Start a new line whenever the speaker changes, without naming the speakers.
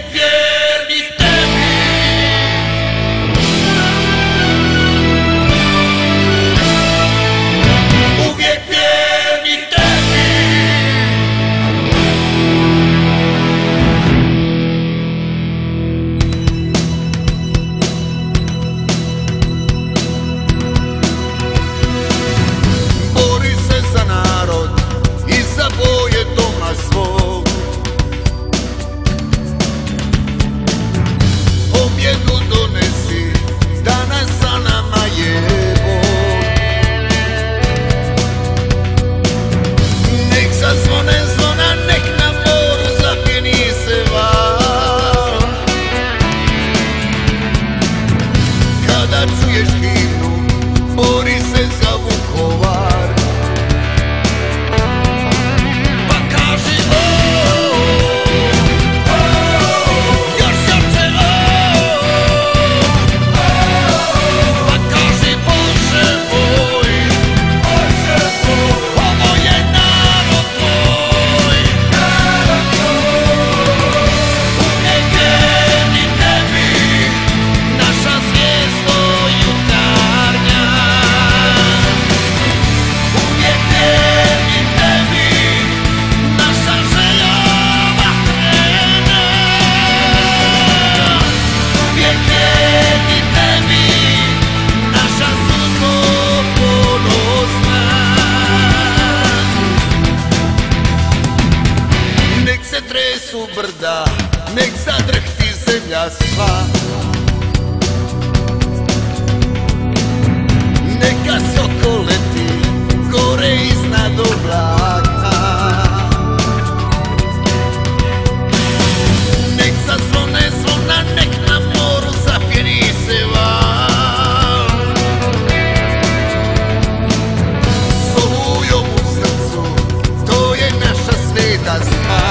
Yeah. su brda, nek zadrhti zemlja sva. Neka soko leti, gore iznad oblaka. Nek zazvone zvona, nek na moru zapjeri se val Solujom u srcu, to je naša sveta zna